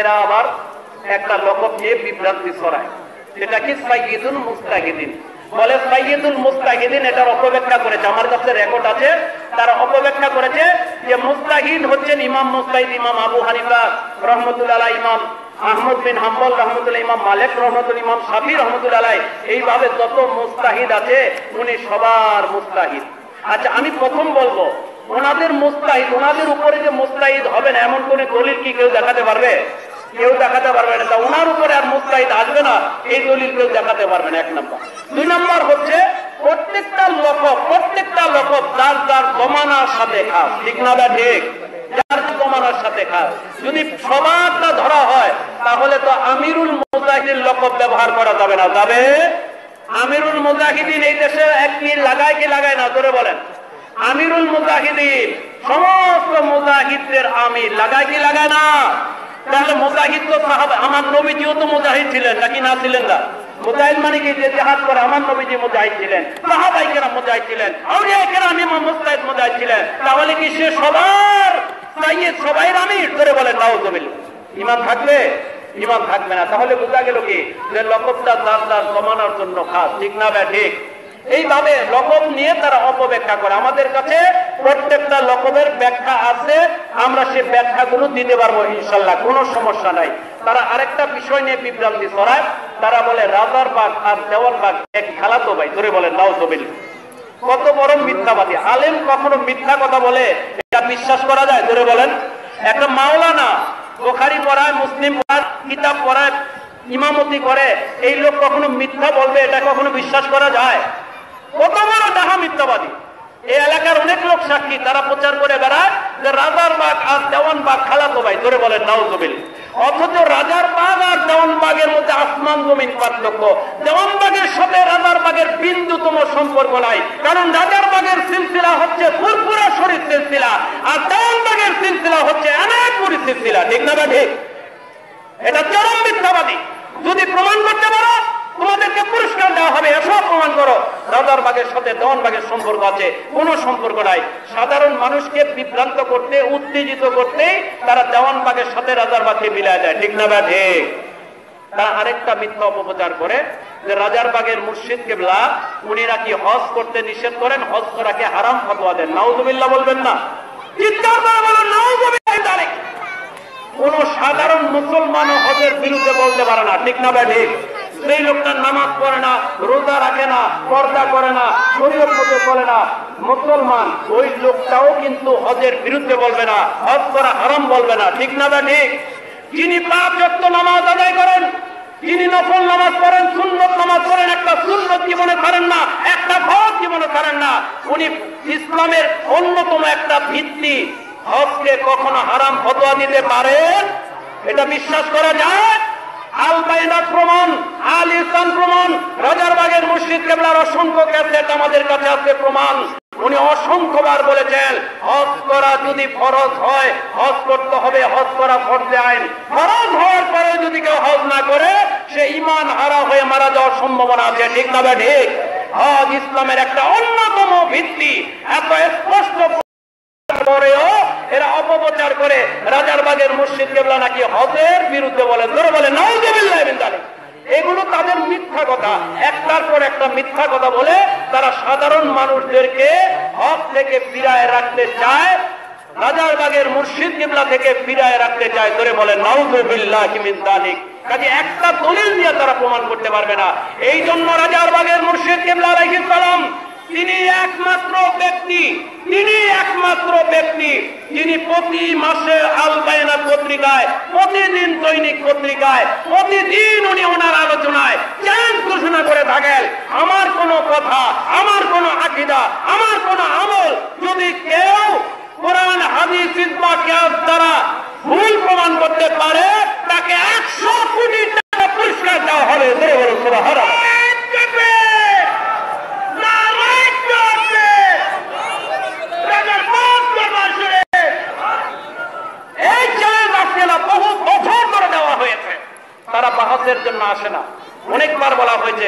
এরা আবার একটা লকব দিয়ে বিভ্রান্তি ছড়ায়। সেটা কি সাইয়িদুল মুস্তাহিদিন? বলে সাইয়িদুল মুস্তাহিদিন এটার অপব্যাখ্যা করেছে। আমার কাছে রেকর্ড আছে, তারা অপব্যাখ্যা করেছে যে মুস্তাহিদ হচ্ছেন ইমাম মুস্তাহিদ, ইমাম আবু হানিফা, রহমতুল্লাহ ইমাম আহমদ বিন হাম্বল, রহমতুল্লাহ, ইমাম মালিক রহমতুল ইমাম শাফি, রহমতুল্লাহ এইভাবে যত মুস্তাহিদ আছে, উনি সবার মুস্তাহিদ। আচ্ছা আমি প্রথম বলব ওনাদের মুস্তাহিদ, ওনাদের উপরে যে মুস্তাহিদ হবে না, এমন কোন দলিল কি কেউ দেখাতে পারবে? কেউ দেখাতে পারবে না। তা ওনার উপরে আর মুস্তাহিদ আসবে না, এই দলিল কেউ দেখাতে পারবে না, এক নম্বর। দুই নম্বর হচ্ছে, প্রত্যেকটা লোক প্রত্যেকটা লোক তার তার জমানার সাথে খাস, ঠিক না ঠিক? যার জমানার সাথে খাস। যদি সবারটা ধরা হয়, তাহলে তো আমিরুল মুজাহিদের লকব ব্যবহার করা যাবে না। যাবে আমিরুল মুজাহিদিন এই দেশে এক মিল লাগায় কি লাগায় না? ধরে বলেন। আমিরুল মুজাহিদিন, সমস্ত মুজাহিদদের আমির লাগায় কি লাগায় না? তাহলে মুজাহিদ তো সাহাবা, আমার নবীজিও তো মুজাহিদ ছিলেন, নাকি না ছিলেন না? মুজাহিদ মানে কি? যে জাহাজ করে আমার নবীজি মুজাহিদ ছিলেন, সাহাবাই মুজাহিদ ছিলেন, আউলিয়া কেরাম ইমাম মুস্তাহিদ মুজাহিদ ছিলেন। তাহলে কি সে সবার সাইয়েদ, সবাই আমির? ধরে বলেন, নাউজুবিল্লাহ। ইমান থাকবে? ইমান থাকবে না। তাহলে বোঝা গেল কি? যে লকবটা তার তার জমানোর জন্য খাস, ঠিক না ব্যা ঠিক। এইভাবে লকব নিয়ে তারা অপব্যাখ্যা করে। আমাদের কাছে প্রত্যেকটা লকবের ব্যাখ্যা আছে, আমরা সে ব্যাখ্যাগুলো দিতে পারব ইনশাল্লাহ, কোনো সমস্যা নাই। তারা আরেকটা বিষয় নিয়ে বিভ্রান্তি ছড়ায়, তারা বলে রাজার বাগ আর দেওয়াল বাগ এক খেলা তো ভাই, ধরে বলেন, নাও তবিল কত বড় মিথ্যাবাদী। আলেম কখনো মিথ্যা কথা বলে, এটা বিশ্বাস করা যায়? ধরে বলেন, একটা মাওলানা বোখারি পড়ায়, মুসলিম পড়ায়, কিতাব পড়ায়, ইমামতি করে, এই লোক কখনো মিথ্যা বলবে, এটা কখনো বিশ্বাস করা যায়? কত বড় ডাহা মিথ্যাবাদী। এই এলাকার অনেক লোক সাক্ষী, তারা প্রচার করে বেড়ায় যে রাজার বাগ আর দেওয়ান বাগ খালাতো ভাই, ধরে বলেন নাউজবিল অথচ রাজার বাগ আর দেওয়ান বাগের মধ্যে আসমান জমিন পার্থক্য। দেওয়ান বাগের সাথে রাজার বাগের বিন্দুতম সম্পর্ক নাই। কারণ রাজার বাগের সিলসিলা হচ্ছে ফুরফুরা শরীর সিলসিলা, আর দেওয়ান বাগের সিলসিলা হচ্ছে এনায়তপুরি সিলসিলা। ঠিক না ঠিক? এটা চরম মিথ্যাবাদী। যদি প্রমাণ করতে পারো তোমাদেরকে পুরস্কার দেওয়া হবে, এসব প্রমাণ করো। রাজার বাগের সাথে দেওয়ান বাগের সম্পর্ক আছে, কোনো সম্পর্ক নাই। সাধারণ মানুষকে বিভ্রান্ত করতে, উত্তেজিত করতে তারা দেওয়ান বাগের সাথে রাজার বাগকে মিলায় যায়। ঠিক না বা তারা আরেকটা মিথ্যা অপপ্রচার করে, যে রাজার বাগের মুর্শিদ কেবলা উনি নাকি হজ করতে নিষেধ করেন? হজ করাকে হারাম ফতোয়া দেন। নাউজুবিল্লাহ বলবেন না। কোন সাধারণ মুসলমান হজের বিরুদ্ধে বলতে পারে না। ঠিক না ঠিক? সেই লোকটা নামাজ পড়ে না, রোজা রাখে না, পর্দা করে না শরীর মধ্যে করে না। মুসলমান, ওই লোকটাও কিন্তু হজের বিরুদ্ধে বলবে না, হজ করা হারাম বলবে না। ঠিক না বা ঠিক? যিনি পাপ যত নামাজ আদায় করেন, যিনি নফল নামাজ পড়েন, সুন্নত নামাজ পড়েন, একটা সুন্নত জীবনে করেন না, একটা ভর জীবনে করেন না। উনি ইসলামের অন্যতম একটা ভিত্তি। হজকে কখনো হারাম ফতোয়া দিতে পারেন? এটা বিশ্বাস করা যায়? যদি ফরজ হয়, হজ করতে হবে, হজ করা ফরজে আইন। ফরজ হওয়ার পরে যদি কেউ হজ না করে, সে ইমান হারা হয়ে মারা যাওয়ার সম্ভাবনা আছে। ঠিক না ঠিক? হজ ইসলামের একটা অন্যতম ভিত্তি। এত স্পষ্ট পরেও এরা অপপ্রচার করে রাজার বাগের মুর্শিদ কেবলা নাকি হজের বিরুদ্ধে বলে ধরে বলে এগুলো তাদের মিথ্যা কথা। একটার পর একটা মিথ্যা কথা বলে তারা সাধারণ মানুষদেরকে হক থেকে ফিরায় রাখতে চায় রাজার বাগের মুর্শিদ কিবলা থেকে ফিরায় রাখতে চায়। ধরে বলে নাউজুবিল্লাহ কাজে একটা দলিল দিয়ে তারা প্রমাণ করতে পারবে না। এই জন্য রাজার বাগের মুর্শিদ কিবলা আলাইহিস সালাম তিনি একমাত্র ব্যক্তি, তিনি একমাত্র ব্যক্তি, যিনি প্রতি মাসে আল বায়না পত্রিকায়, প্রতিদিন দৈনিক পত্রিকায়, প্রতিদিন উনি ওনার আলোচনায় চ্যালেঞ্জ ঘোষণা করে থাকেন, আমার কোন কথা, আমার কোন আকিদা, আমার কোন আমল, যদি কেউ কোরআন, হাদিস ইসবা কেয়াস দ্বারা ভুল প্রমাণ করতে পারে, তাকে একশো কোটি টাকা পুরস্কার দেওয়া হবে ধরে বলুন সুবহানাল্লাহ। এই চ্যালেঞ্জ আজকে না বহু বছর ধরে দেওয়া হয়েছে তারা বাহাসের জন্য আসে না অনেকবার বলা হয়েছে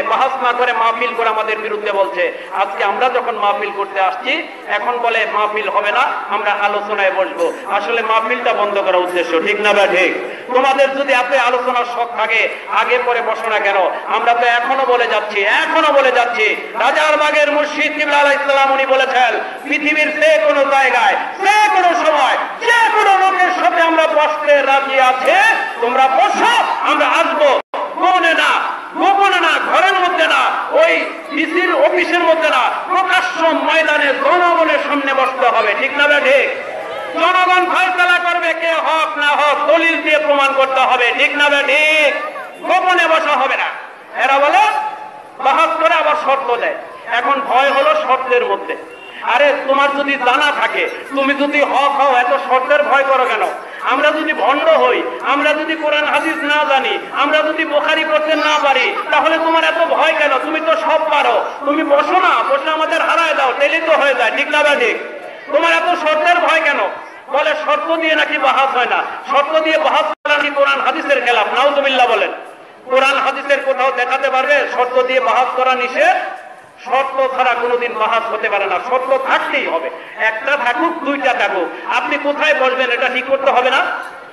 না করে মাহফিল করে আমাদের বিরুদ্ধে বলছে। আজকে আমরা যখন মাহফিল করতে আসছি, এখন বলে মাহফিল হবে না, আমরা আলোচনায় বসবো। আসলে মাহফিলটা বন্ধ করার উদ্দেশ্য, ঠিক না বা ঠিক। তোমাদের যদি এত আলোচনার শখ থাকে, আগে পরে বসো না কেন? আমরা তো এখনও বলে যাচ্ছি, এখনও বলে যাচ্ছি। রাজার বাগের মুর্শিদ কিবলা আলাহ ইসলাম উনি বলেছেন, পৃথিবীর যে কোনো জায়গায়, যে কোনো সময়, যে কোনো লোকের সাথে আমরা বসতে রাজি আছে। তোমরা বসো, আমরা আসব। গোপনে না গোপনে না, ঘরের মধ্যে ওই ইসির অফিসের মধ্যে না, প্রকাশ্য ময়দানে জনগণের সামনে বসতে হবে, ঠিক না ঠিক জনগণ ফয়সলা করবে কে হক না হক, দলিল দিয়ে প্রমাণ করতে হবে, ঠিক না ঠিক গোপনে বসা হবে না। এরা বলে বাহাত করে আবার শর্ত দেয়। এখন ভয় হলো শর্তের মধ্যে। আরে, তোমার যদি জানা থাকে, তুমি যদি হক হও, এত শর্তের ভয় করো কেন? আমরা যদি ভণ্ড হই, আমরা যদি কোরআন, হাদিস না জানি, আমরা যদি বোখারি পড়তে না পারি, তাহলে তোমার এত ভয় কেন? তুমি তো সব পারো। তুমি বসো না, বসে আমাদের হারায় দাও, টেলি তো হয়ে যায়, ঠিক না ঠিক তোমার এত শর্তের ভয় কেন? বলে, শর্ত দিয়ে নাকি বাহাস হয় না। শর্ত দিয়ে বাহাস নাকি কোরআন, হাদিসের খেলাফ? নাউজুবিল্লাহ বলেন। কোরআন, হাদিসের কোথাও দেখাতে পারবে? শর্ত দিয়ে বাহাস করা নিষেধ? শর্ত ছাড়া কোনোদিন মহাজ হতে পারে না। স্বপ্ন থাকতেই হবে। একটা থাকুক, দুইটা থাকুক। আপনি কোথায় বসবেন, এটা ঠিক করতে হবে না?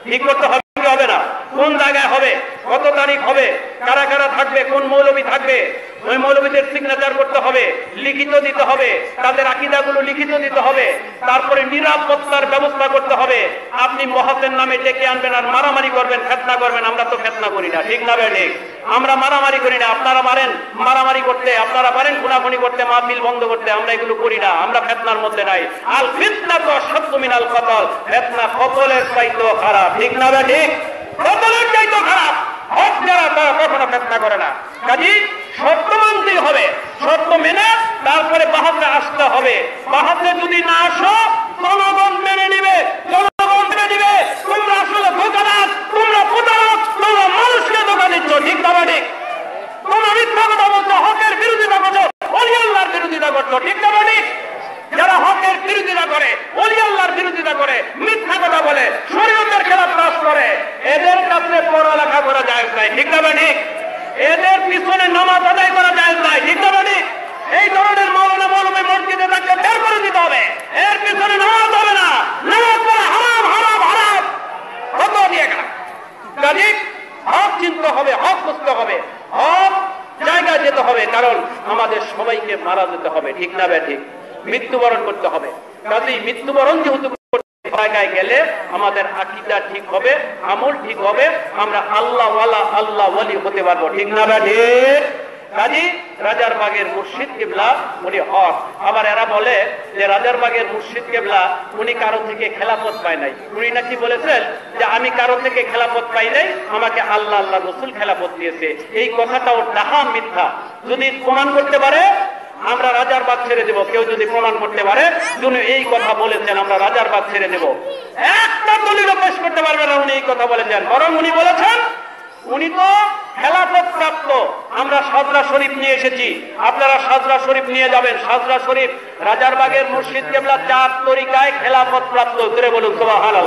ঠিক করতে হবে হবে না? কোন জায়গায় হবে? কত তারিখ হবে? কারা কারা থাকবে? কোন মৌলবী থাকবে? ওই মৌলবীদের সিগনেচার করতে হবে, লিখিত দিতে হবে, তাদের আকিদাগুলো লিখিত দিতে হবে, তারপরে নিরাপত্তার ব্যবস্থা করতে হবে। আপনি মহাসের নামে ডেকে আনবেন আর মারামারি করবেন, ফেতনা করবেন, আমরা তো ফেতনা করি না, ঠিক না ঠিক? আমরা মারামারি করি না, আপনারা মারেন, মারামারি করতে, আপনারা পারেন, খুনাখুনি করতে, মাহফিল বন্ধ করতে, আমরা এগুলো করি না, আমরা ফেতনার মধ্যে নাই। আল ফিতনা তো সত্য মিনাল কতল, ফেতনা কতলের চাইতো খারাপ, ঠিক না ঠিক? কতলের চাইতো খারাপ। হক হবে। বাহাতে যদি না আসো, জনগণ মেনে নিবে। জনগণ মেনে নিবে। বলছো, হকের বিরোধিতা করছ, অলি আল্লাহর বিরোধিতা করছ। ঠিক না যারা হকের বিরোধিতা করে, অলি আল্লাহর বিরোধিতা করে, মিথ্যা কথা বলে শরীয়তের খেলাফ কাজ করে কাছে পড়ালেখা করা যায় নাই, ঠিক না ঠিক এদের পিছনে নামাজ আদায় করা যায় নাই, ঠিক না ঠিক এই ধরনের মৌলানা মৌলমী মসজিদে তাকে বের করে দিতে হবে। এর পিছনে নামাজ হবে না। নামাজ পড়া হারাম হারাম হারাম। কত দিয়ে গেল কাজে হক চিনতে হবে, হক বুঝতে হবে। হক জায়গায় যেতে হবে, কারণ আমাদের সবাইকে মারা যেতে হবে, ঠিক না বে ঠিক। মৃত্যুবরণ করতে হবে। কাজেই মৃত্যুবরণ যেহেতু জায়গায় গেলে আমাদের আকিদা ঠিক হবে, আমল ঠিক হবে, আমরা আল্লাহ ওয়ালা, আল্লাহ ওয়ালি হতে পারব। ঠিক না কাজী রাজার বাগের মুর্শিদ কেবলা, উনি হক। আবার এরা বলে যে রাজার বাগের মুর্শিদ কেবলা, উনি কারও থেকে খেলাপথ পায় নাই। উনি নাকি বলেছেন যে আমি কারও থেকে খেলাপথ পাই নাই, আমাকে আল্লাহ আল্লাহ রসুল খেলাপথ দিয়েছে। এই কথাটাও ডাহা মিথ্যা। যদি প্রমাণ করতে পারে আমরা রাজার বাগ ছেড়ে দেব। কেউ যদি প্রমাণ করতে পারে তিনি এই কথা বলেছেন, আমরা রাজার বাগ ছেড়ে দেব। একটা দলিল পেশ করতে পারবে না, উনি এই কথা বলেছেন। বরং উনি বলেছেন, উনি তো খেলাফত প্রাপ্ত। আমরা সাজরা শরীফ নিয়ে এসেছি। আপনারা সাজরা শরীফ নিয়ে যাবেন। সাজরা শরীফ রাজারবাগের মুর্শিদ কেবলা চার তরিকায় খেলাফত প্রাপ্ত। করে বলুন, সুবহানাল্লাহ।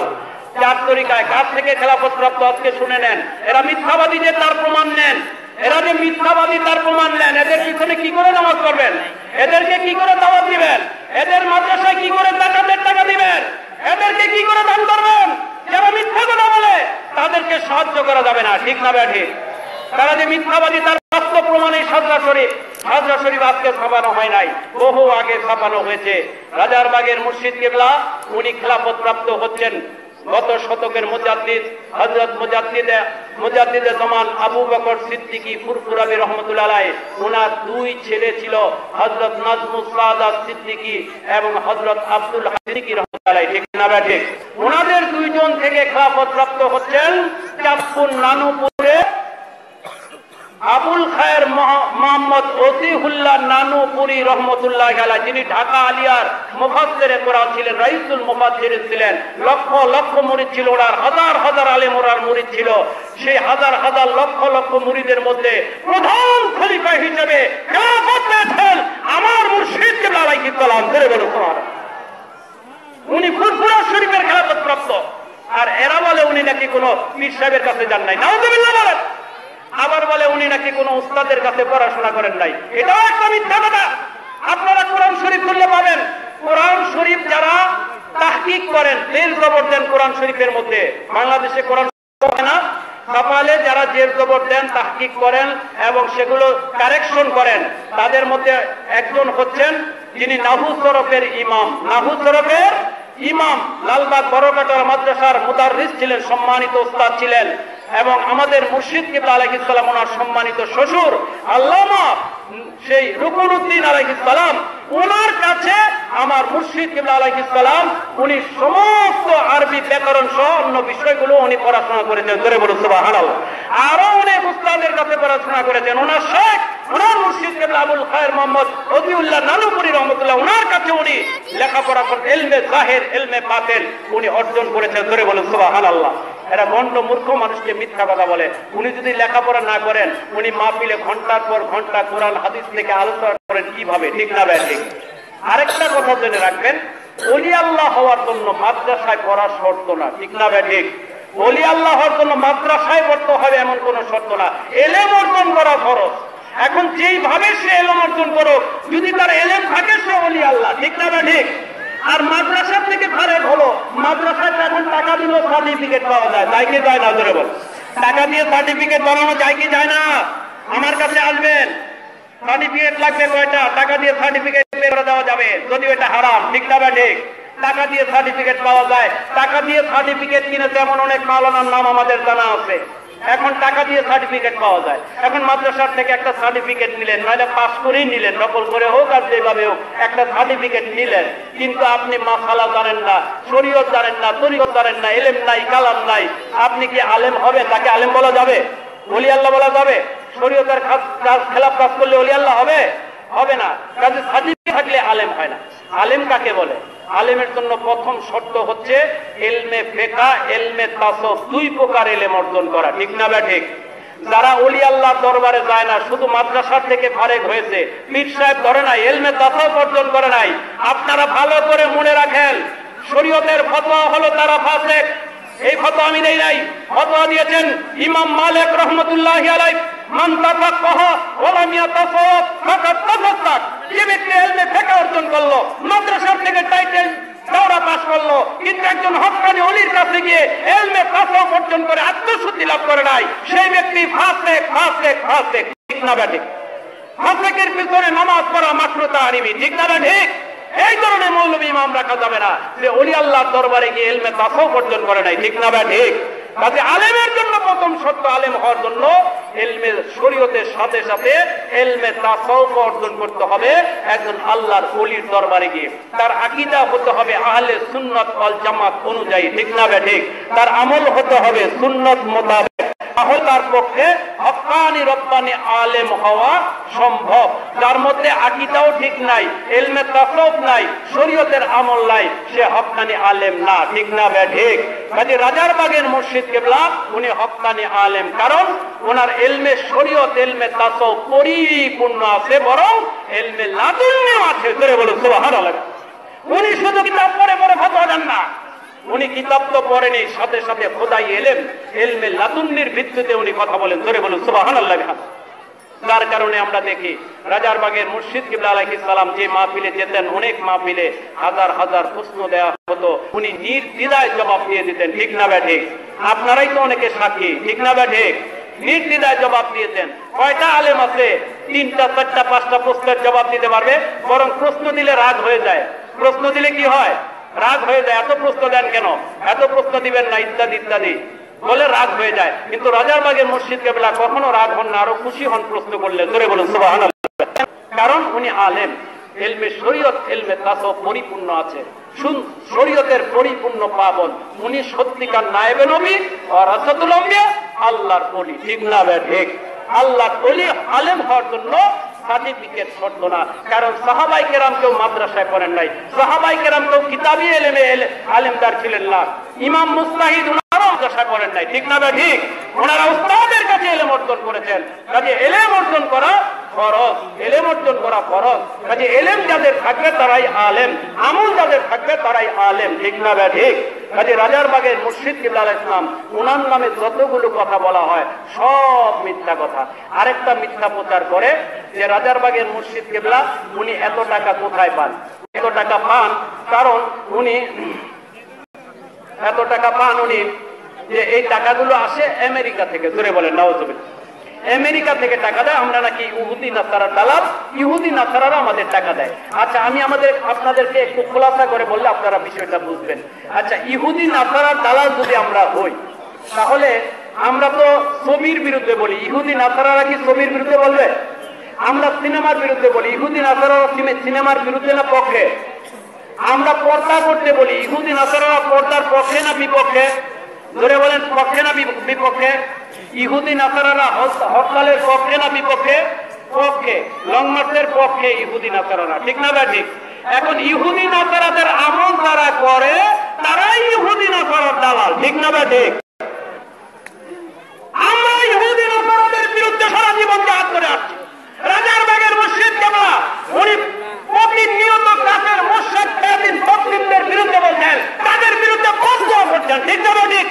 চার তরিকায় কার থেকে খেলাফত প্রাপ্ত? আজকে শুনে নেন। এরা মিথ্যাবাদী যে তার প্রমাণ নেন। এরা যে মিথ্যাবাদী, তার প্রমাণ নেন। এদের পিছনে কি করে নামাজ করবেন এদেরকে কি করে দাওয়াত দিবেন? এদের মাদ্রাসায় কি করে জাকাতের টাকা দিবেন? এদেরকে কি করে দান করবেন? যারা মিথ্যা কথা বলে, তাদেরকে সাহায্য করা যাবে না। ঠিক না ব্যাঠি? তারা যে মিথ্যাবাদী, তার বাস্তব প্রমাণে সাজরা শরীফ। সাজরা শরীফ আজকে ছাপানো হয় নাই। বহু আগে ছাপানো হয়েছে। রাজার বাগের মুর্শিদ কেবলা, উনি খেলাফত প্রাপ্ত হচ্ছেন। গত শতকের মুজাদ্দিদ হজরত মুজাদ্দিদে মুজাদ্দিদে জমান আবু বকর সিদ্দিকী ফুরফুরাবি রহমতুল্লাহ ওনার দুই ছেলে ছিল হজরত নাজমু সাদাত সিদ্দিকী এবং হজরত আব্দুল হাদিকী রহমতুল্লাহ ঠিক না ঠিক ওনাদের দুইজন থেকে খেলাফত প্রাপ্ত হচ্ছেন চাঁদপুর নানুপুরে আবুল খায়ের মোহাম্মদ ওসিহুল্লাহ নানুপুরি রহমতুল্লাহ গেলা যিনি ঢাকা আলিয়ার মুফাসের কোরআন ছিলেন, রাইসুল মুফাসির ছিলেন, লক্ষ লক্ষ মুরিদ ছিল ওনার, হাজার হাজার আলেম ওনার মুরিদ ছিল। সেই হাজার হাজার লক্ষ লক্ষ মুরিদের মধ্যে প্রধান খলিফা হিসেবে আমার মুর্শিদকে লড়াই কিন্তু ধরে বলো তোমার উনি ফুরফুরা শরীফের খেলাফত প্রাপ্ত। আর এরা বলে উনি নাকি কোন পীর সাহেবের কাছে যান নাই। নাউজুবিল্লাহ বলেন। আবার বলে উনি নাকি কোনো উস্তাদের কাছে পড়াশোনা করেন নাই। এটাও একটা মিথ্যা কথা। আপনারা কোরআন শরীফ খুললে পাবেন। কোরআন শরীফ যারা তাহকিক করেন তেল জবর দেন কোরআন শরীফের মধ্যে। বাংলাদেশে কোরআন না। সকালে যারা জের জবর দেন, তাহকিক করেন এবং সেগুলো কারেকশন করেন। তাদের মধ্যে একজন হচ্ছেন যিনি নাহু সরফের ইমাম। নাহু সরফের ইমাম। লালবাগ বড়কাটার মাদ্রাসার মুদারিস ছিলেন, সম্মানিত উস্তাদ ছিলেন। এবং আমাদের মুর্শিদ কিবলা আলাইহিস সালাম ওনার সম্মানিত শ্বশুর আল্লামা সেই রুকনুদ্দিন আলাইহিস সালাম ওনার কাছে আমার মুর্শিদ কিবলা আলাইহিস সালাম, উনি সমস্ত আরবি ব্যাকরণ সহ অন্য বিষয়গুলো উনি পড়াশোনা করেছেন। ধরে বলুন, সুবহানাল্লাহ। আরও অনেক উস্তাদের কাছে পড়াশোনা করেছেন। ওনার শেখ, ওনার মুর্শিদ কেবলা আবুল খায়ের মোহাম্মদ রবিউল্লাহ নানুপুরি রহমতুল্লাহ, ওনার কাছে উনি লেখাপড়া করেন। এলমে জাহের, এলমে পাতেল উনি অর্জন করেছেন। ধরে বলুন, সুবহানাল্লাহ। এরা গণ্ড মূর্খ মানুষকে মিথ্যা কথা বলে। উনি যদি লেখাপড়া না করেন, উনি মাহফিলে ঘণ্টার পর ঘণ্টা কোরআন, হাদিস থেকে আলোচনা করেন কীভাবে? ঠিক না ঠিক আরেকটা কথা জেনে রাখবেন অলি আল্লাহ হওয়ার জন্য মাদ্রাসায় পড়া শর্ত না, ঠিক না ঠিক অলি আল্লাহ হওয়ার জন্য মাদ্রাসায় পড়তে হবে এমন কোন শর্ত না। এলেম অর্জন করা খরচ এখন যেইভাবে সে এলেম অর্জন করো যদি তার এলেম থাকে সে অলি আল্লাহ, ঠিক না ঠিক আর মাদ্রাসা থেকে ফারেক হলো, মাদ্রাসায় এখন টাকা দিলেও সার্টিফিকেট পাওয়া যায় তাই কি যায় না? ধরে বল। টাকা দিয়ে সার্টিফিকেট বানানো যায় কি যায় না? আমার কাছে আসবেন। সার্টিফিকেট লাগবে কয়টা? টাকা দিয়ে সার্টিফিকেট করে দেওয়া যাবে। যদিও এটা হারাম ঠিক না ঠিক টাকা দিয়ে সার্টিফিকেট পাওয়া যায়। টাকা দিয়ে সার্টিফিকেট কিনেছে এমন অনেক মাওলানার নাম আমাদের জানা আছে। এখন টাকা দিয়ে সার্টিফিকেট পাওয়া যায়। এখন মাদ্রাসার থেকে একটা সার্টিফিকেট নিলেন নইলে পাস করেই নিলেন, নকল করে হোক আর যেভাবে হোক, একটা সার্টিফিকেট নিলেন। কিন্তু আপনি মাসালা জানেন না, শরীয়ত জানেন না তরিয়ত জানেন না, এলেম নাই, কালাম নাই। আপনি কি আলেম হবে তাকে আলেম বলা যাবে? অলি আল্লাহ বলা যাবে? শরীয়তের খেলাফ কাজ করলে অলি আল্লাহ হবে? হবে না। কাজে সার্টিফিকেট থাকলে আলেম হয় না। আলেম কাকে বলে? আলেমের জন্য প্রথম শর্ত হচ্ছে এলমে ফেকা, এলমে তাসব দুই প্রকার এলেম অর্জন করা। ঠিক না বা ঠিক? যারা অলি আল্লাহ দরবারে যায় না, শুধু মাদ্রাসার থেকে ফারেক হয়েছে, পীর সাহেব ধরে নাই, এলমে তাসব অর্জন করে নাই। আপনারা ভালো করে মনে রাখেন, শরীয়তের ফতোয়া হলো তারা ফাসেক এই ফতোয়া আমি দেই নাই। ফতোয়া দিয়েছেন ইমাম মালিক রহমতুল্লাহ আলাই মান তাফাক্কাহ ওয়া লাম ইয়াতাফাক ফাকাদ যে ব্যক্তি ইলমে অর্জন করল মাদ্রাসা থেকে টাইটেল দাওরা পাস করল, কিন্তু একজন হক্কানি অলির কাছে গিয়ে তাসাউফ অর্জন করে আত্মশুদ্ধি লাভ করে নাই, সেই ব্যক্তি ফাসিক ফাসিক ফাসিক। ঠিক না ঠিক ফাসিকের পিছনে নামাজ পড়া মাত্র তাহারিমি ঠিক না ঠিক এই ধরনের মৌলবী ইমাম রাখা যাবে না। যে অলি আল্লাহর দরবারে গিয়ে এলমে তাসাউফ অর্জন করে নাই, ঠিক না বা ঠিক? আলেমের জন্য প্রথম সত্য আলেম হওয়ার জন্য এলমে শরীয়তের সাথে সাথে এলমে তাসাউফ অর্জন করতে হবে একজন আল্লাহর অলির দরবারে গিয়ে। তার আকীদা হতে হবে আহলে সুন্নাত ওয়াল জামাত অনুযায়ী, ঠিক না বা ঠিক? তার আমল হতে হবে সুন্নত মোতাবেক। তাহলে তার পক্ষে হকানি রব্বানি আলেম হওয়া সম্ভব। যার মধ্যে আকিদাও ঠিক নাই এলমে তাসব নাই, শরীয়তের আমল নাই, সে হকানি আলেম না। ঠিক না বে, ঠিক? কাজে রাজার বাগের মসজিদ কেবলা, উনি হকানি আলেম। কারণ ওনার এলমে শরীয়ত এলমে তাসব পরিপূর্ণ আছে, বরং এলমে লাদুন্যও আছে। ধরে বলো সুবহানাল্লাহ। উনি শুধু কিতাব পড়ে পড়ে ফতোয়া দেন না। উনি কিতাব তো পড়েনি, সাথে সাথে খোদাই এলেন এলমে লাতুন্নির ভিত্তিতে উনি কথা বলেন। ধরে বলুন সুবাহান আল্লাহ যার কারণে আমরা দেখি, রাজার বাগের মুর্শিদ কিবলা আলাইহিস সালাম যে মাহফিলে যেতেন, অনেক মাহফিলে হাজার হাজার প্রশ্ন দেওয়া হতো। উনি নির্দ্বিধায় জবাব দিয়ে দিতেন, ঠিক না ব্যাঠিক আপনারাই তো অনেকে সাক্ষী, ঠিক না ব্যাঠিক নির্দ্বিধায় জবাব দিয়েছেন। কয়টা আলেম আছে? তিনটা, চারটা, পাঁচটা প্রশ্নের জবাব দিতে পারবে? বরং প্রশ্ন দিলে রাগ হয়ে যায়। প্রশ্ন দিলে কি হয়? রাগ হয়ে যায়। এত প্রশ্ন দেন কেন? এত প্রশ্ন দিবেন না, ইত্যাদি ইত্যাদি। বলে রাগ হয়ে যায়। কিন্তু রাজার বাগের মসজিদ কেবলা কখনো রাগ হন না, আরও খুশি হন প্রশ্ন করলে। ধরে বলুন সুবাহান কারণ উনি আলেম। এলমে শরীয়ত, এলমে পরিপূর্ণ আছে। শুন, শরীয়তের পরিপূর্ণ পাবন উনি সত্যিকার নায়েবে নবী ও রাসাতুল আল্লাহর বলি ঠিক না ঠিক। আল্লাহর বলি আলেম হওয়ার জন্য সার্টিফিকেট শর্ত না। কারণ সাহাবাই কেরাম কেউ মাদ্রাসায় পড়েন নাই। সাহাবাই কেরাম কেউ কিতাবি এলেমে আলেমদার ছিলেন না। ইমাম মুস্তাহিদ মাদ্রাসায় পড়েন নাই। ঠিক না ঠিক? ওনারা উস্তাদের কাছে এলেম অর্জন করেছেন। কাজে এলেম অর্জন করা ফরজ, এলেম অর্জন করা ফরজ। কাজে এলেম যাদের থাকবে তারাই আলেম, আমল যাদের থাকবে তারাই আলেম, ঠিক না ব্যা কাজে রাজার বাগের মুর্শিদ কিবলাল ইসলাম ওনার নামে যতগুলো কথা বলা হয়, সব মিথ্যা কথা। আরেকটা মিথ্যা প্রচার করে যে রাজার বাগের মুর্শিদ কিবলা, উনি এত টাকা কোথায় পান? এত টাকা পান কারণ উনি, এত টাকা পান উনি যে এই টাকাগুলো আসে আমেরিকা থেকে। জোরে বলেন নওয়াজ আমেরিকা থেকে টাকা দেয়, আমরা নাকি ইহুদি নাসারা দালাল, ইহুদি নাসারারা আমাদের টাকা দেয়। আচ্ছা আমি আমাদের, আপনাদেরকে একটু খোলাসা করে বললে আপনারা বিষয়টা বুঝবেন। আচ্ছা ইহুদি নাসারার দালাল যদি আমরা হই, তাহলে আমরা তো ছবির বিরুদ্ধে বলি। ইহুদি নাসারারা কি ছবির বিরুদ্ধে বলবে? আমরা সিনেমার বিরুদ্ধে বলি। ইহুদি নাসারারা সিনেমার বিরুদ্ধে না পক্ষে? আমরা পর্দা করতে বলি। ইহুদি নাসারারা পর্দার পক্ষে না বিপক্ষে? ধরে বলেন, পক্ষে না বিপক্ষে? ইহুদি, নাসারারা, হস- হরতালের পক্ষে না বিপক্ষে? পক্ষে। লং মার্চের পক্ষে ইহুদি, নাসারারা। ঠিক না বা ঠিক? এখন ইহুদি, নাসারাদের আমল যারা করে, তারাই ইহুদি, নাসারার দালাল। ঠিক না বা ঠিক? আমরা ইহুদি, নাসারাদের বিরুদ্ধে সারা জীবন জাহাজ করে আসছি। রাজার বাগের মসজিদ কেমন উনি প্রতিনিয়ত কাছের মোর্শেদ খেয়াদিন তসলিমদের বিরুদ্ধে বলছেন তাদের বিরুদ্ধে বন্ধ করছেন ঠিক না বা ঠিক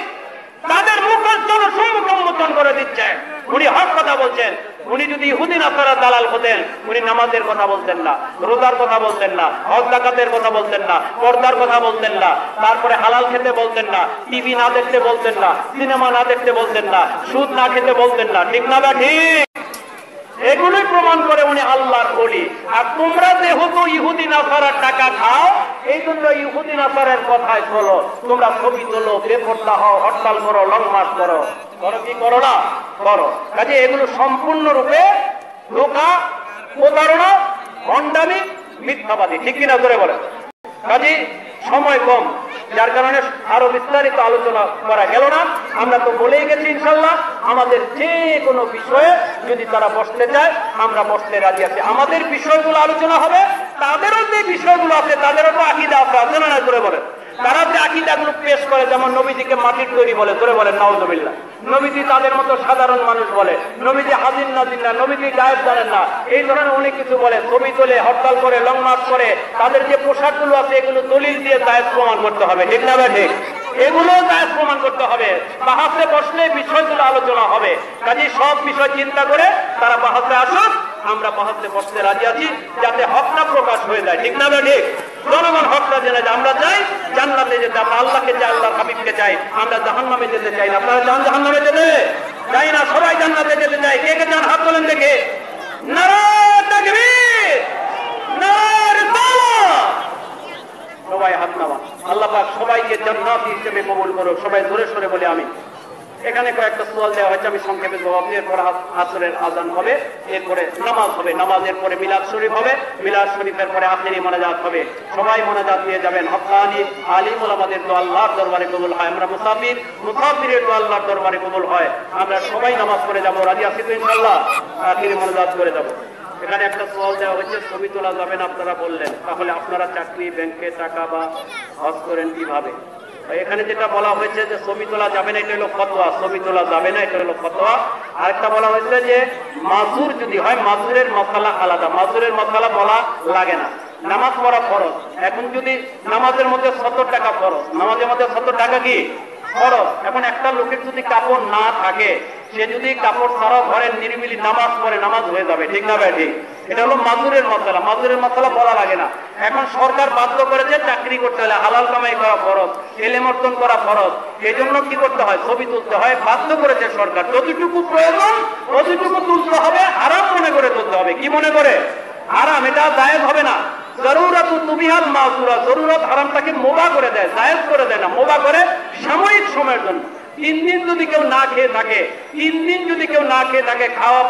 তাদের মুখোজ্জ্বল সম্মুখ উন্মোচন করে দিচ্ছে উনি হক কথা বলছেন উনি যদি ইহুদি নাসারা দালাল হতেন উনি নামাজের কথা বলতেন না, রোজার কথা বলতেন না, হজ জাকাতের কথা বলতেন না, পর্দার কথা বলতেন না, তারপরে হালাল খেতে বলতেন না টিভি না দেখতে বলতেন না, সিনেমা না দেখতে বলতেন না, সুদ না খেতে বলতেন না, ঠিক না ঠিক এগুলোই প্রমাণ করে উনি আল্লাহর বলি আর তোমরা যেহেতু ইহুদি নাসারার টাকা খাও, এই জন্য ইহুদি নাসারের কথায় চলো, তোমরা ছবি তোলো, বেপর্দা হও, হরতাল করো লং মার্চ করো। করো কি করো না? করো। কাজে এগুলো সম্পূর্ণরূপে ধোকা প্রতারণা ভণ্ডামি মিথ্যাবাদী। ঠিক কিনা করে বলে কাজে, সময় কম। যার কারণে আরও বিস্তারিত আলোচনা করা গেল না। আমরা তো বলেই গেছি, ইনশাল্লাহ। আমাদের যে কোনো বিষয়ে যদি তারা বসতে চায়, আমরা বসতে রাজি আছি। আমাদের বিষয়গুলো আলোচনা হবে, তাদেরও যে বিষয়গুলো আছে, তাদেরও তো আকিদা আছে। আছে না না করে বলে তারা যে আকিদাগুলো পেশ করে, যেমন নবীজিকে মাটির তৈরি বলে করে বলেন নওয়াজবিল্লাহ নবীজি তাদের মতো সাধারণ মানুষ বলে, নবীজি হাজির নাজির না, নবীজি গায়েব জানেন না। এই ধরনের অনেক কিছু বলে, ছবি তোলে, হরতাল করে লং মার্চ করে, তাদের যে পোশাকগুলো আছে, এগুলো দলিল দিয়ে দায়ের প্রমাণ করতে হবে, ঠিক না ঠিক এগুলো দায়ের প্রমাণ করতে হবে। বাহাসে বসলে বিষয়গুলো আলোচনা হবে। কাজে সব বিষয় চিন্তা করে তারা বাহাসে আসুক, আমরা বাহাসে বসতে রাজি আছি, যাতে হকটা প্রকাশ হয়ে যায়, ঠিক না ঠিক জনগণ হকটা জেনে আমরা চাই, জান্নাতে যেতে, আমরা আল্লাহকে চাই আল্লাহ হাবিবকে চাই, আমরা জাহান্নামে যেতে চাই আপনারা চান জাহান্নামে যেতে। চাই না, সবাই জান্নাতে যেতে চাই কে কে চান হাত তোলেন দেখে। সবাই হাত নামা আল্লাহ সবাইকে জান্নাতি হিসেবে কবুল করো সবাই ধরে সরে বলে আমি এখানে কয়েকটা সোয়াল দেওয়া হয়েছে, আমি সংক্ষেপে জবাব দিয়ে এরপরে আসরের আজান হবে, এরপরে নামাজ হবে নামাজের পরে মিলাদ শরীফ হবে, মিলাদ শরীফের পরে আখেরি মোনাজাত হবে। সবাই মোনাজাত দিয়ে যাবেন। হকানি আলিমুল আমাদের তো আল্লাহর দরবারে কবুল হয়। আমরা মুসাফির, মুসাফিরের তো আল্লাহর দরবারে কবুল হয়। আমরা সবাই নামাজ পড়ে যাব, রাজি আছি তো ইনশাল্লাহ আখেরি মোনাজাত করে যাব। এখানে একটা সওয়াল দেওয়া হয়েছে, ছবি তোলা যাবেন আপনারা বললেন। তাহলে আপনারা চাকরি, ব্যাংকে টাকা বা হজ করেন কীভাবে? এখানে যেটা বলা হয়েছে যে ছবি তোলা যাবে না, এটা হলো ফতোয়া। ছবি তোলা যাবে না, এটা হলো ফতোয়া। আরেকটা বলা হয়েছে যে মাজুর যদি হয়, মাজুরের মশালা আলাদা। মাজুরের মশালা বলা লাগে না। নামাজ পড়া খরচ এখন যদি নামাজের মধ্যে সত্তর টাকা খরচ নামাজের মধ্যে সত্তর টাকা কি? খরচ এখন একটা লোকের যদি কাপড় না থাকে সে যদি কাপড় ছাড়াও ঘরের নিরিবিলি নামাজ পড়ে, নামাজ হয়ে যাবে। ঠিক না ভাই, ঠিক? এটা হলো মাজুরের মশলা। মাজুরের মশলা বলা লাগে না। এখন সরকার বাধ্য করেছে চাকরি করতে হলে হালাল কামাই করা ফরজ এলেমর্তন করা ফরজ। এই জন্য কি করতে হয়? ছবি তুলতে হয়। বাধ্য করেছে সরকার। যতটুকু প্রয়োজন, ততটুকু তুলতে হবে। আরাম মনে করে তুলতে হবে। কি মনে করে? আরাম এটা জায়েজ হবে না। জরুরত তুবিহাল মাসুরা। জরুরত হারামটাকে মোবা করে দেয়, জায়েজ করে দেয় না। মোবা করে সাময়িক সময়ের জন্য। তিন দিন যদি কেউ না খেয়ে থাকে তিন দিন যদি কেউ না খেয়ে থাকে, খাওয়া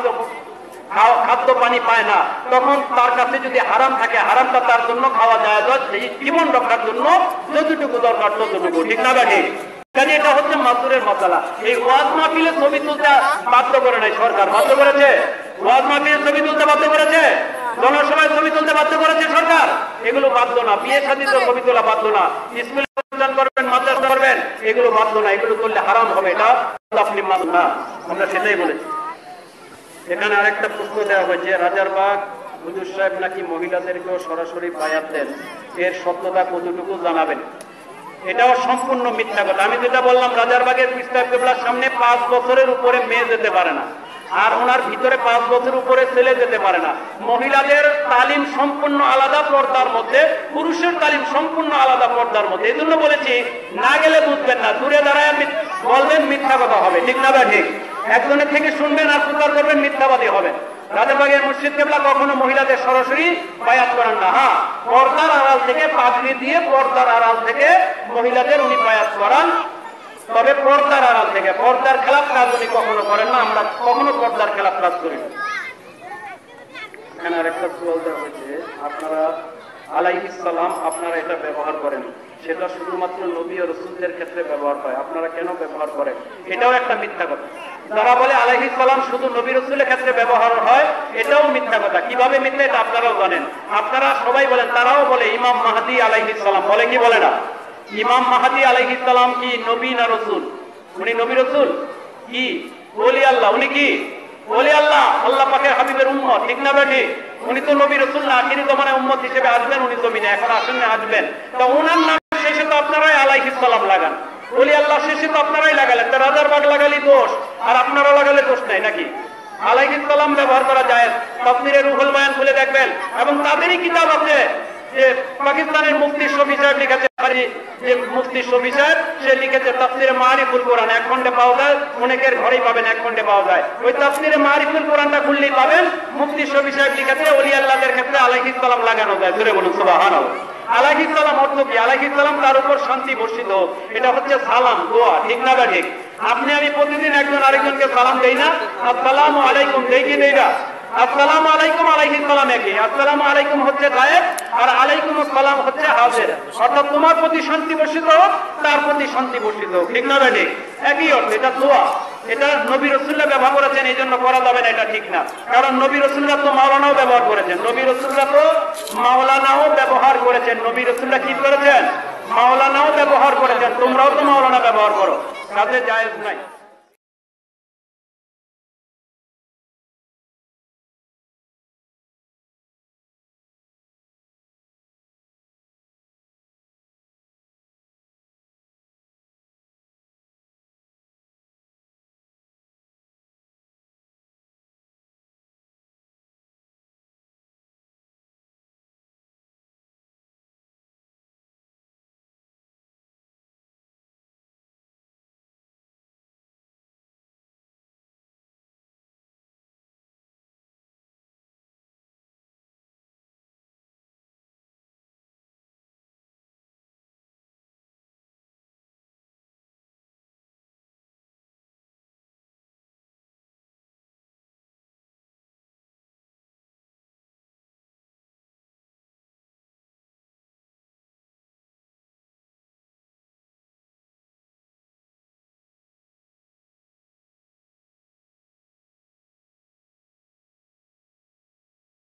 খাদ্য পানি পায় না। তখন তার কাছে যদি হারাম থাকে, হারামটা তার জন্য খাওয়া যায় সেই জীবন রক্ষার জন্য যতটুকু দরকার ততটুকু। ঠিক না কাজে এটা হচ্ছে মাসুরের মশলা। এই ওয়াজ মাহফিলে ছবি তুলতে বাধ্য করে নাই সরকার। বাধ্য করেছে? ওয়াজ মাহফিলে ছবি তুলতে বাধ্য করেছে? জনসভায় ছবি তুলতে বাধ্য করেছে সরকার। এগুলো বাধ্য না। বিয়ে শাদিতে ছবি তোলা বাধ্য না। স্কুলে করবেন, মাদ্রাসা করবেন, এগুলো বাধ্য না। এগুলো করলে হারাম হবে এটা আপনি মানবেন না। আমরা সেটাই বলেছি। এখানে আরেকটা প্রশ্ন দেওয়া হয়েছে রাজারবাগ হুজুর সাহেব নাকি মহিলাদেরকেও সরাসরি বায়াত দেন? এর সত্যতা কতটুকু জানাবেন? এটাও সম্পূর্ণ মিথ্যা কথা। আমি যেটা বললাম রাজারবাগের পিস্তাব কেবলার সামনে পাঁচ বছরের উপরে মেয়ে যেতে পারে না। আর ওনার ভিতরে পাঁচ বছর উপরে ছেলে যেতে পারে না। মহিলাদের তালিম সম্পূর্ণ আলাদা পর্দার মধ্যে, পুরুষের তালিম সম্পূর্ণ আলাদা পর্দার মধ্যে। এই জন্য বলেছি, না গেলে বুঝবেন না, দূরে দাঁড়ায় বলবেন মিথ্যা কথা হবে, ঠিক না ঠিক। একজনের থেকে শুনবেন আর প্রচার করবেন, মিথ্যাবাদী হবেন। রাজাবাগের মসজিদ কেবলা কখনো মহিলাদের সরাসরি বায়াত করেন না। হ্যাঁ পর্দার আড়াল থেকে পাগড়ি দিয়ে পর্দার আড়াল থেকে মহিলাদের উনি বায়াত করান। তবে পর্দার আড়াল থেকে, পর্দার খেলাফ কাজ উনি কখনো করেন না, আমরা কখনো পর্দার খেলাফ কাজ করি আপনারা এটাও একটা মিথ্যা কথা। বলে শুধু ক্ষেত্রে ব্যবহার হয়, এটাও মিথ্যা কথা। কীভাবে মিথ্যা এটা আপনারাও জানেন। আপনারা সবাই বলেন, তারাও বলে ইমাম মাহাদি আলাইহিস বলে কি বলে না? ইমাম মাহাদি আলাইহিস সালাম কি নবী না রসুল? উনি নবী রসুল? কি? বলি আল্লাহ। উনি কি? বলি আল্লাহ। আল্লাহ পাকের হাবিবের উম্মত। ঠিক না বেটি? উনি তো নবী রসুল না আখিরি জমানায় উম্মত হিসেবে আসবেন উনি জমিনে। এখন আসেন না, আসবেন। তা ওনার নাম শেষে তো আপনারাই আলাইহিস সালাম লাগান। বলি আল্লাহ শেষে তো আপনারাই লাগালেন। তা রাজার বাগ লাগালি দোষ। আর আপনারা লাগালে দোষ নাই নাকি? আলাইহিস সালাম ব্যবহার করা যায়। তাফসিরের রুহুল বায়ান খুলে দেখবেন। এবং তাদেরই কিতাব আছে। যে পাকিস্তানের মুফতি শফি সাহেব লিখেছে শফি সাহেব সে লিখেছে তাফসিরে মারিফুল কোরআন। এক খন্ডে পাওয়া যায়, অনেকের ঘরেই পাবেন, এক খন্ডে পাওয়া যায়। ওই তাফসিরে মারিফুল কোরআনটা খুললেই পাবেন শফি সাহেব লিখেছে ওলি আল্লাহদের ক্ষেত্রে আলাইহিস সালাম লাগানো যায়। জুড়ে বলুন আলাইহিস সালাম অর্থ কি? আলাইহিস সালাম তার উপর শান্তি বর্ষিত এটা হচ্ছে সালাম, দোয়া, ঠিক না ঠিক আপনি, আমি প্রতিদিন একজন আরেকজনকে সালাম দেই না। আসসালামু আলাইকুম, দেই কি দেই না? আসসালামু আলাইকুম আলাইহিস সালাম একই আসসালামু আলাইকুম হচ্ছে গায়েব, আর আলাইকুম আসসালাম হচ্ছে হাজির। অর্থাৎ তোমার প্রতি শান্তি বর্ষিত হোক, তার প্রতি শান্তি বর্ষিত হোক। ঠিক না বা ঠিক একই অর্থ এটা দোয়া। এটা নবী রসুল্লাহ ব্যবহার করেছেন এই জন্য করা যাবে না, এটা ঠিক না। কারণ নবী রসুল্লাহ তো মাওলানাও ব্যবহার করেছেন। নবী রসুল্লাহ তো মাওলানাও ব্যবহার করেছেন। নবী রসুল্লাহ কি করেছেন? মাওলানাও ব্যবহার করেছেন। তোমরাও তো মাওলানা ব্যবহার করো। কাজে জায়েজ নাই।